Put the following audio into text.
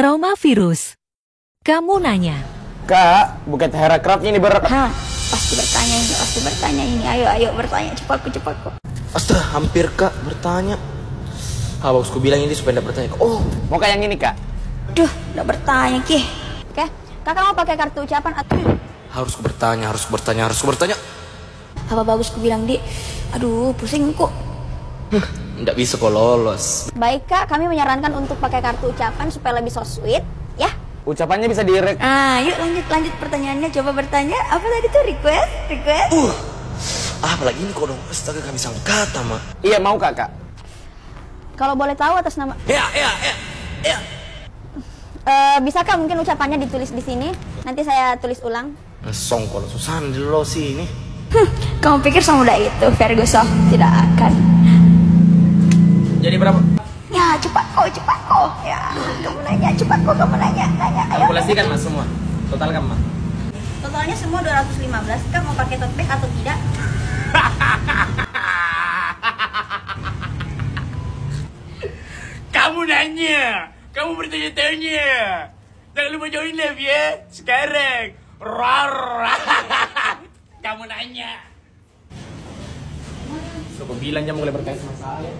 Trauma virus. Kamu nanya. Kak, bukan Herakrafnya ini berat. Hah, pasti bertanya ini, pasti bertanya ini. Ayo, ayo bertanya cepatku, cepatku. Astaga, hampir kak bertanya. Ah, bagus ku bilang ini supaya tidak bertanya. Oh, Mau kak yang ini kak? Duh, udah bertanya ki. Oke, kakak mau pakai kartu ucapan atau harus ku bertanya, harus ku bertanya, harus ku bertanya. apa bagus ku bilang di? Aduh, pusing kok. Tidak bisa kok lolos. Baik kak, kami menyarankan untuk pakai kartu ucapan supaya lebih so sweet, ya. Ucapannya bisa direk. Ah, yuk lanjut lanjut pertanyaannya. Coba bertanya apa tadi tuh request, request. Uh, ah, apalagi ini kok dong. Astaga, kami sang kata, mak. Iya mau kak kak. Kalau boleh tahu atas nama, Ya, ya, ya, ya. Eh, bisakah mungkin ucapannya ditulis di sini? Nanti saya tulis ulang. Song kalau susah di lo sih ini. Hmm, kamu pikir semudah itu, Ferguson? Tidak akan. Jadi berapa? Ya, cepat kok, cepat kok. Ya, kamu nanya, cepat kok kamu nanya, nanya. Ayo. Kalkulasikan mas semua. Totalkan mas. Totalnya semua 215. Kak mau pakai tote bag atau tidak? Kamu nanya, kamu bertanya-tanya. Jangan lupa join live ya, sekarang. Rar. kamu nanya. So, bilang jam mulai berkait sama saya.